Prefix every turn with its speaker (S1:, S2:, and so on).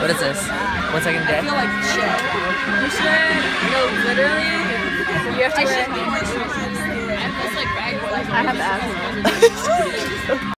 S1: What is this? One second,
S2: I
S1: Jay.
S2: feel like shit. You should. No, literally. You have to wear. I have this like bag.
S3: I have abs.